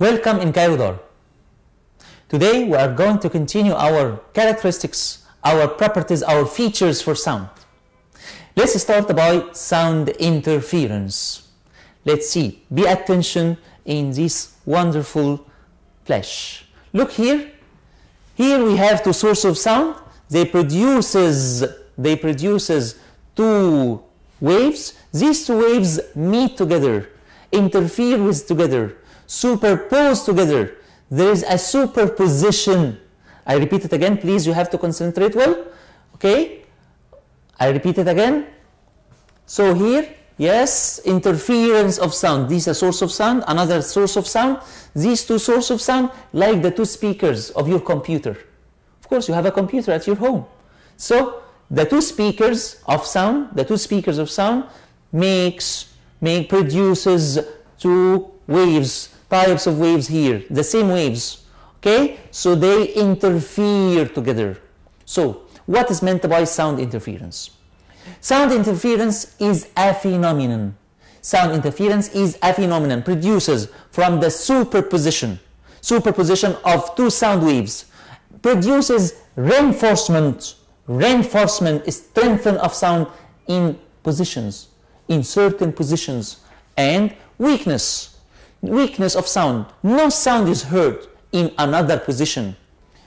Welcome in Cairo Today we are going to continue our characteristics, our properties, our features for sound. Let's start by sound interference. Let's see, be attention in this wonderful flash. Look here, here we have two sources of sound. They produces, they produces two waves. These two waves meet together, interfere with together, superpose together. There is a superposition. I repeat it again, please, you have to concentrate well. Okay? I repeat it again. So here, yes, interference of sound. This is a source of sound, another source of sound. These two sources of sound, like the two speakers of your computer. Of course, you have a computer at your home. So the two speakers of sound, the two speakers of sound makes, make, produces two waves types of waves here, the same waves. Okay, so they interfere together. So, what is meant by sound interference? Sound interference is a phenomenon. Sound interference is a phenomenon produces from the superposition, superposition of two sound waves, produces reinforcement, reinforcement, strengthen of sound in positions, in certain positions, and weakness, weakness of sound. No sound is heard in another position.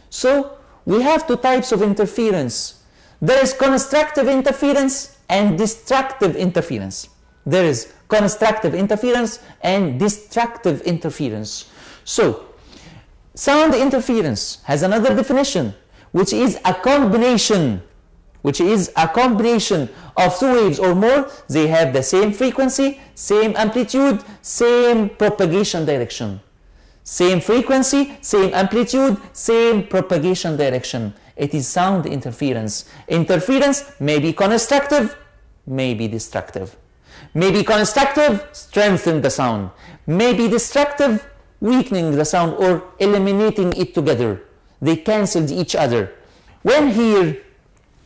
So we have two types of interference. There is constructive interference and destructive interference. There is constructive interference and destructive interference. So sound interference has another definition which is a combination which is a combination of two waves or more, they have the same frequency, same amplitude, same propagation direction. Same frequency, same amplitude, same propagation direction. It is sound interference. Interference may be constructive, may be destructive. May be constructive, strengthen the sound. May be destructive, weakening the sound or eliminating it together. They cancel each other. When here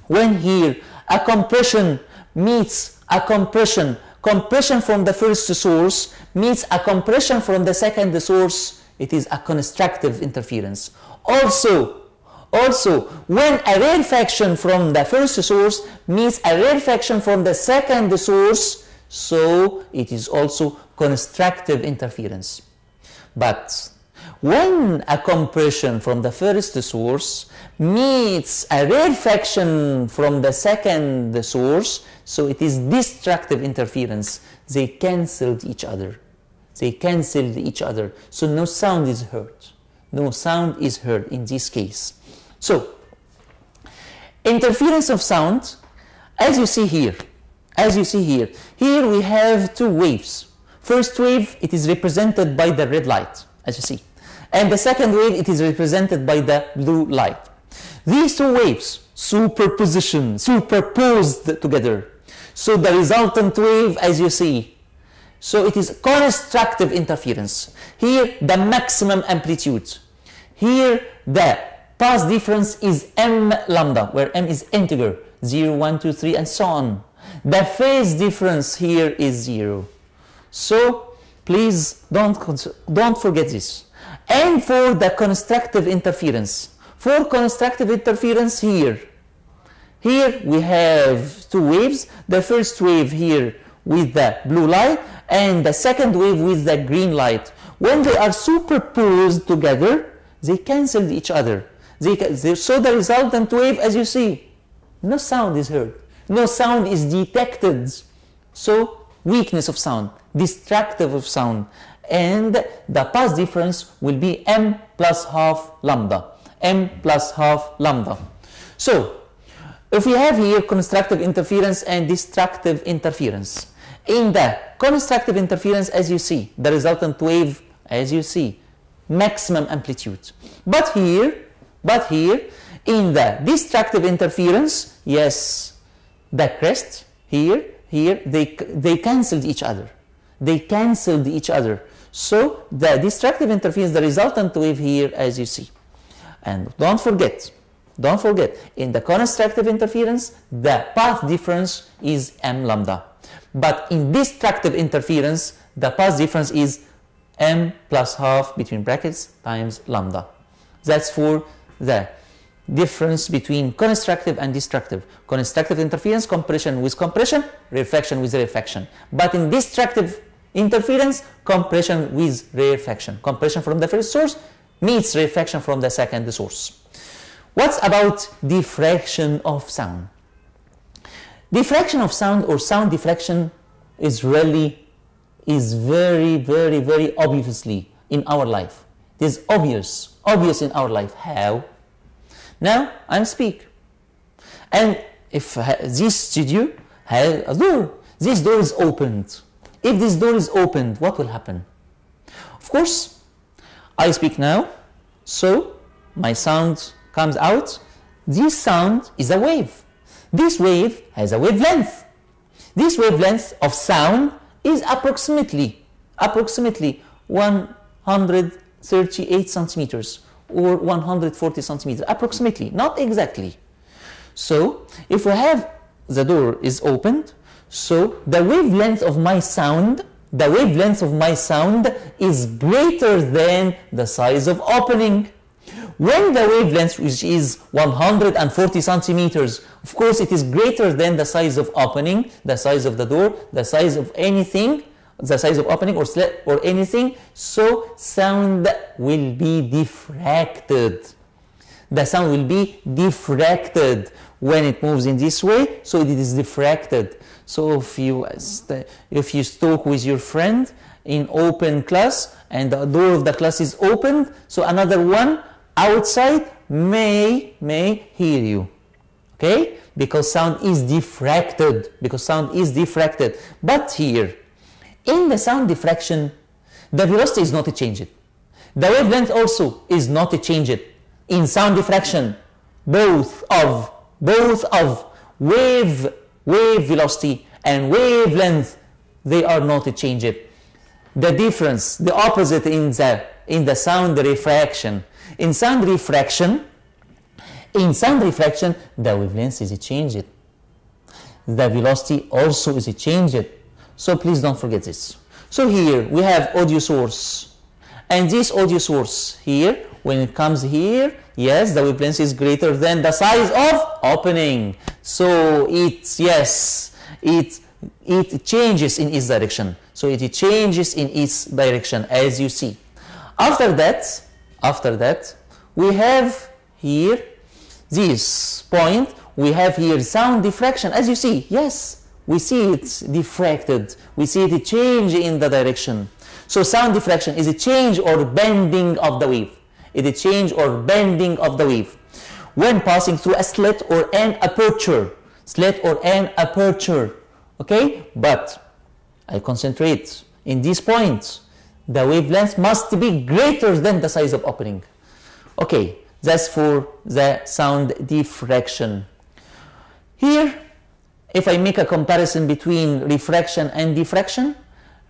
when here a compression meets a compression, compression from the first source meets a compression from the second source, it is a constructive interference. Also, also, when a rarefaction from the first source meets a rarefaction from the second source, so it is also constructive interference. But when a compression from the first source meets a rarefaction from the second source, so it is destructive interference. They cancelled each other. They cancelled each other. So no sound is heard. No sound is heard in this case. So, interference of sound, as you see here, as you see here, here we have two waves. First wave, it is represented by the red light, as you see. And the second wave, it is represented by the blue light. These two waves superposition, superposed together. So the resultant wave, as you see, so it is constructive interference. Here, the maximum amplitude. Here, the path difference is m lambda, where m is integer, 0, 1, 2, 3, and so on. The phase difference here is 0. So, please don't, don't forget this. And for the constructive interference, for constructive interference here. Here we have two waves. The first wave here with the blue light and the second wave with the green light. When they are superposed together, they cancel each other. They, they, so the resultant wave, as you see, no sound is heard. No sound is detected. So weakness of sound, destructive of sound. And the path difference will be m plus half lambda m plus half lambda. So, if we have here constructive interference and destructive interference, in the constructive interference, as you see, the resultant wave, as you see, maximum amplitude. But here, but here, in the destructive interference, yes, the crest here, here, they, they cancelled each other. They cancelled each other. So the destructive interference, the resultant wave here, as you see. And don't forget, don't forget, in the constructive interference, the path difference is m lambda. But in destructive interference, the path difference is m plus half between brackets times lambda. That's for the difference between constructive and destructive. Constructive interference, compression with compression, rarefaction with rarefaction. But in destructive interference, compression with rarefaction. Compression from the first source meets rarefaction from the second source. What's about diffraction of sound? Diffraction of sound or sound diffraction is really, is very, very, very obviously in our life. It is obvious, obvious in our life. How? Now I speak. And if uh, this studio has a door, this door is opened. If this door is opened, what will happen? Of course, I speak now, so my sound comes out. This sound is a wave. This wave has a wavelength. This wavelength of sound is approximately approximately 138 centimeters or 140 centimeters approximately not exactly so if we have the door is opened so the wavelength of my sound the wavelength of my sound is greater than the size of opening. When the wavelength which is 140 centimeters of course it is greater than the size of opening the size of the door the size of anything the size of opening or slit or anything so sound will be diffracted the sound will be diffracted when it moves in this way so it is diffracted. So if you if you talk with your friend in open class and the door of the class is opened so another one outside may may hear you. Okay? Because sound is diffracted. Because sound is diffracted. But here in the sound diffraction, the velocity is not changed. The wavelength also is not changed. In sound diffraction, both of both of wave wave velocity and wavelength they are not changed. The difference, the opposite in the in the sound refraction. In sound refraction, in sound refraction, the wavelength is changed. The velocity also is changed. So please don't forget this. So here we have audio source and this audio source here when it comes here yes the wavelength is greater than the size of opening. So it yes it it changes in its direction. So it changes in its direction as you see. After that after that we have here this point. We have here sound diffraction. As you see yes we see it diffracted, we see it change in the direction. So sound diffraction is a change or bending of the wave. A change or bending of the wave. When passing through a slit or an aperture, slit or an aperture, okay? But I concentrate in these points. The wavelength must be greater than the size of opening. Okay, that's for the sound diffraction. Here if I make a comparison between refraction and diffraction,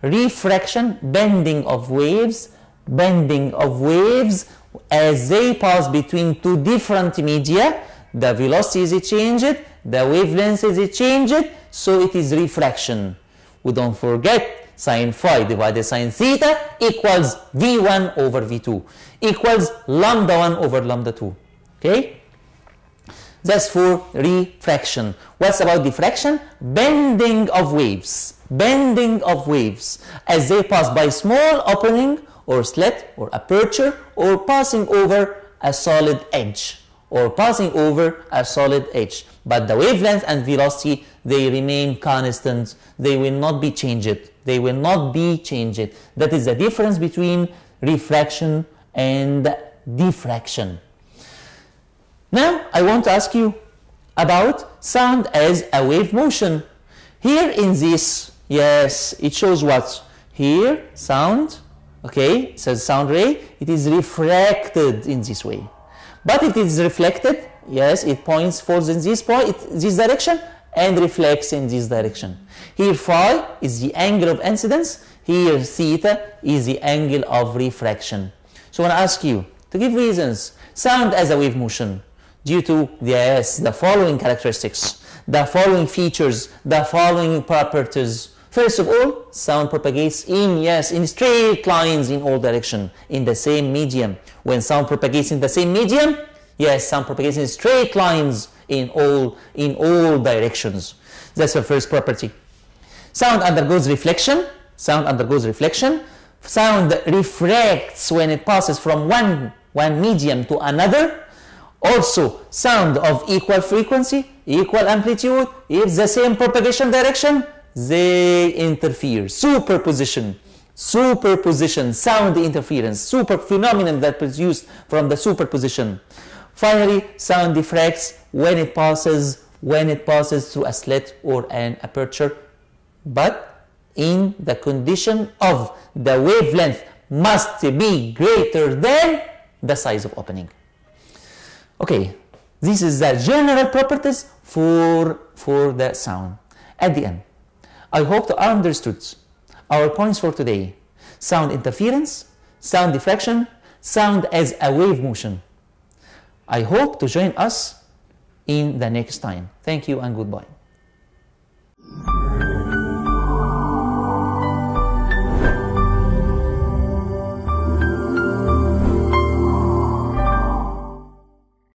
refraction, bending of waves, bending of waves as they pass between two different media, the velocity is changed, the wavelength is changed, so it is refraction. We don't forget sine phi divided sine theta equals v1 over v2 equals lambda 1 over lambda 2. Okay? That's for refraction. What's about diffraction? Bending of waves. Bending of waves as they pass by small opening or slit or aperture or passing over a solid edge or passing over a solid edge. But the wavelength and velocity, they remain constant. They will not be changed. They will not be changed. That is the difference between refraction and diffraction. Now I want to ask you about sound as a wave motion. Here in this, yes, it shows what? Here, sound, okay, says sound ray, it is refracted in this way. But it is reflected, yes, it points forwards in this point, it, this direction, and reflects in this direction. Here phi is the angle of incidence, here theta is the angle of refraction. So I want to ask you, to give reasons, sound as a wave motion, due to yes, the following characteristics, the following features, the following properties. First of all, sound propagates in, yes, in straight lines in all direction, in the same medium. When sound propagates in the same medium, yes, sound propagates in straight lines in all, in all directions. That's the first property. Sound undergoes reflection. Sound undergoes reflection. Sound refracts when it passes from one, one medium to another. Also, sound of equal frequency, equal amplitude, if the same propagation direction, they interfere. Superposition, superposition, sound interference, super phenomenon that produced from the superposition. Finally, sound diffracts when it passes when it passes through a slit or an aperture, but in the condition of the wavelength must be greater than the size of opening. Okay, this is the general properties for, for the sound. At the end, I hope to understood our points for today. Sound interference, sound diffraction, sound as a wave motion. I hope to join us in the next time. Thank you and goodbye.